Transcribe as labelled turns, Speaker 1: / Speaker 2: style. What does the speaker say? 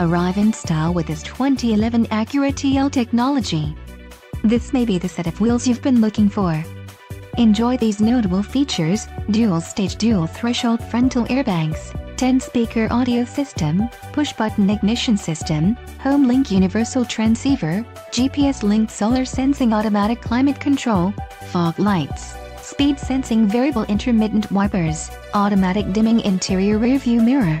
Speaker 1: arrive in style with this 2011 Acura TL technology. This may be the set of wheels you've been looking for. Enjoy these notable features, dual-stage dual-threshold frontal airbags, 10-speaker audio system, push-button ignition system, home-link universal transceiver, GPS-linked solar sensing automatic climate control, fog lights, speed sensing variable intermittent wipers, automatic dimming interior rearview mirror,